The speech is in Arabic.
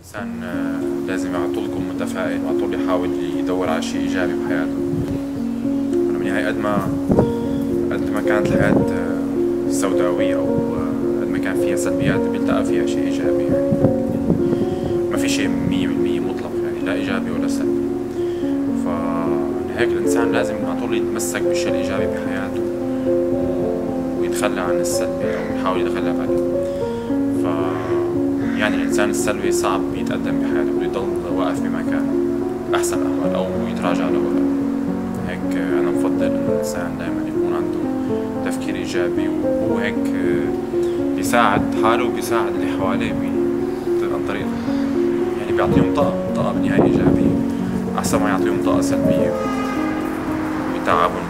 الإنسان آه، لازم على طول يكون متفائل وعلى طول يحاول يدور على شيء إيجابي بحياته. أنا من هاي قد ما قد ما كانت الحياة آه، سوداوية أو آه، قد ما كان فيها سلبيات بيلتقى فيها شيء إيجابي يعني. ما في شيء مية بالمية مطلق يعني لا إيجابي ولا سلبي. فهيك الإنسان لازم على طول يتمسك بالشيء الإيجابي بحياته ويتخلى عن السلبي أو يحاول يتغلب عليه ف يعني الإنسان السلبي صعب يتقدم بحياته بده يضل واقف بمكانه. أحسن أحوال أو يتراجع لورا هيك أنا بفضل إنه الإنسان دائما يكون عنده تفكير إيجابي وهو هيك بيساعد حاله وبيساعد اللي حواليه عن طريق يعني بيعطيهم طاقة طاقة بالنهاية إيجابية. أحسن ما يعطيهم طاقة سلبية. ويتعبهم